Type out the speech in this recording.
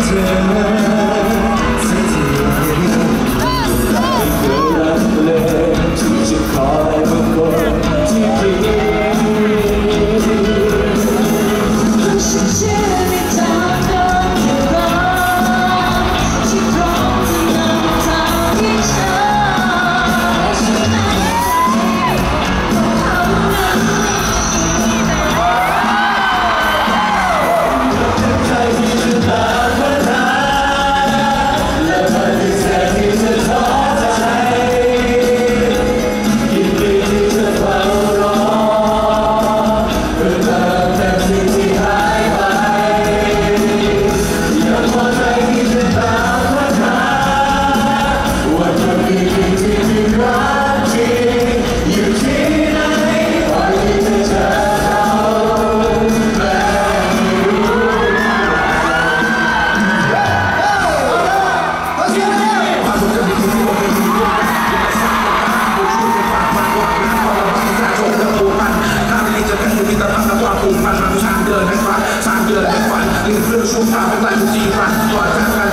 天. social appetite, deep breath, blood,